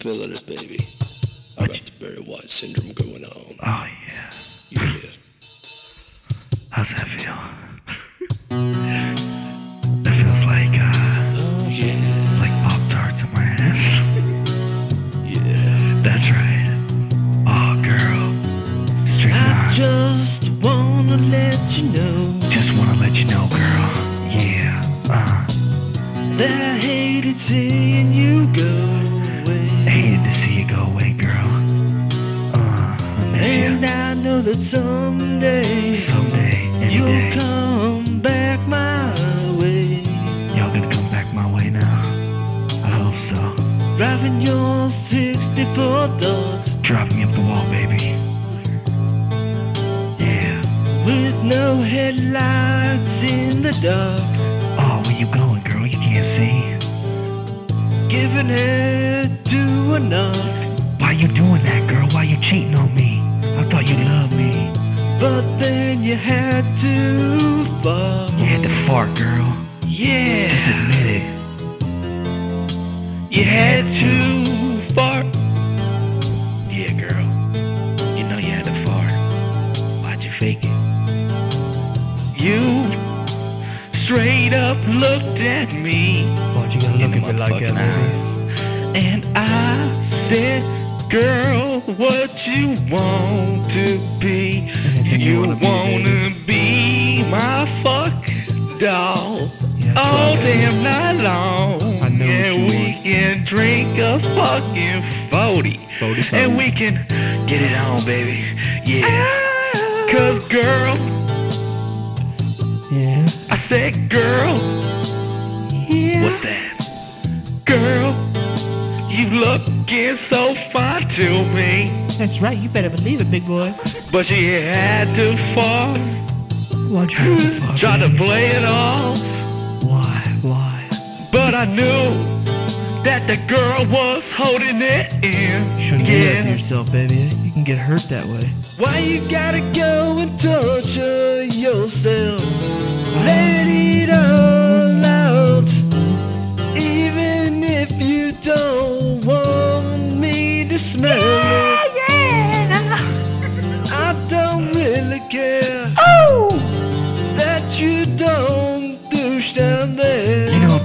feeling it, baby. I got the Barry White syndrome going on. Oh yeah. Yeah. How's that feel? it feels like uh Oh, yeah. like Pop Tarts in my ass. Yeah. That's right. Oh girl. Straight I on. just wanna let you know Just wanna let you know, girl. Yeah. Uh that I hated seeing you go go away, girl. Uh I miss And you. I know that someday Someday, any you'll day. come back my way. Y'all gonna come back my way now? I hope so. Driving your 64 doors Driving me up the wall, baby. Yeah. with no headlights in the dark. Oh, where you going, girl? You can't see. Giving head to a knock. Why you doing that, girl? Why you cheating on me? I thought you loved me. But then you had to fall. You had to fart, girl. Yeah. Just admit it. You had to fart. Yeah, girl. You know you had to fart. Why'd you fake it? You straight up looked at me. You gotta look at me like that, baby? And I said, girl, what you want to be? You You wanna be, wanna be my fuck doll Yeah, all right, damn night long. I know what and you we can drink a fucking 40. 40, And we can get it on, baby. Yeah. Ah. Cause girl, Yeah. I said girl, that? Girl, you looking so fine to me. That's right, you better believe it, big boy. But she had to fall, you have to fart, try to play it off. Why? Why? But I knew that the girl was holding it in. Shouldn't do that to yourself, baby. You can get hurt that way. Why you gotta go and torture yourself?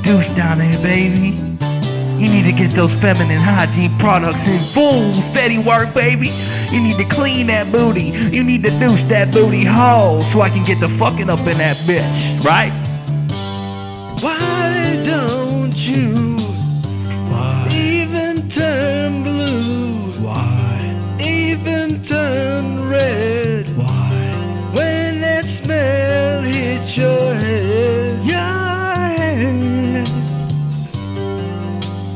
Douche down there, baby. You need to get those feminine hygiene products in full steady work, baby. You need to clean that booty. You need to douche that booty hole so I can get the fucking up in that bitch, right? Why don't you Why? even turn blue? Why? Even turn red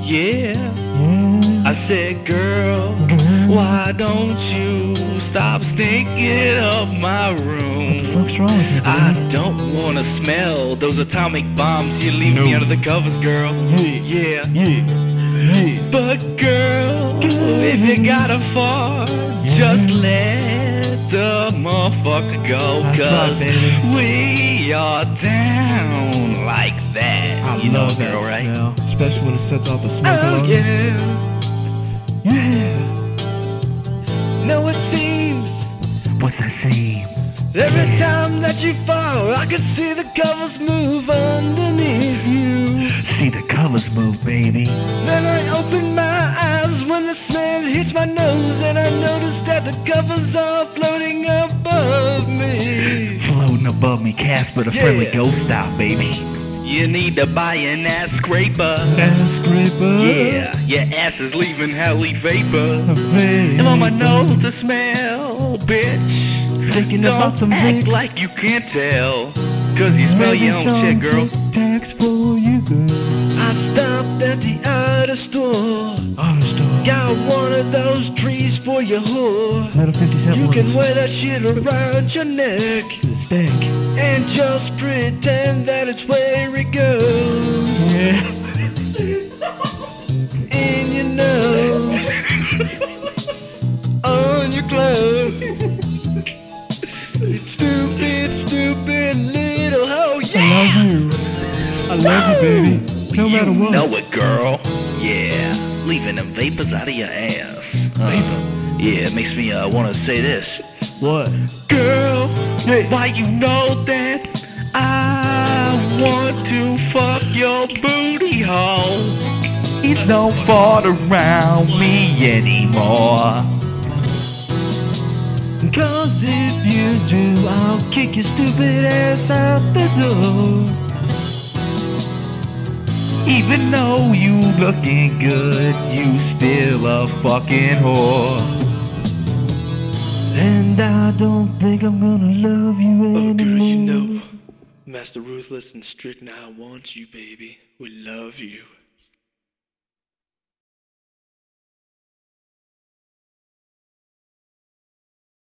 Yeah, Yeah. I said, girl, mm-hmm. why don't you stop stinking up my room? What the fuck's wrong with you, I don't wanna smell those atomic bombs you leave me under the covers, girl. Yeah. Yeah. Yeah. But girl, if you gotta fart, mm-hmm. just let the motherfucker go. That's Cause baby. we are down like that. I you know, love girl, that right? smell, especially when it sets off the smoke Oh, alarm. yeah. Yeah. No, it seems What's that seam? every time that you fall, I can see the covers move underneath you. See the colors move, baby. Then the smell hits my nose, and I notice that the covers are floating above me. Floating above me, Casper the friendly ghost style, baby. You need to buy an ass scraper. Ass scraper. Yeah, your ass is leaving heli vapor. Baby. And on my nose the smell, bitch. Thinking Don't about some act Vicks. like you can't tell. Cause you smell your own Maybe shit, girl. Tax Tic-Tacs for you, girl. I stopped at the auto store. Auto store. Got one of those trees for your whore. Metal 50 cent You ones. can wear that shit around your neck. The stank. And just pretend that it's where it goes. Yeah. In your nose. on your clothes. stupid, stupid little hoe. Yeah! I love you. I love you, baby. No matter what. Know it, girl. Yeah. leaving them vapors out of your ass. Uh, Yeah, it makes me uh, want to say this. What? Girl, why you know that I want to fuck your booty hole? He's no fought around me anymore. Cause if you do, I'll kick your stupid ass out the door. Even though you looking good, you still a fucking whore. And I don't think I'm gonna love you Oh, anymore. girl, you know, Master Ruthless and Strychnine wants you, baby. We love you.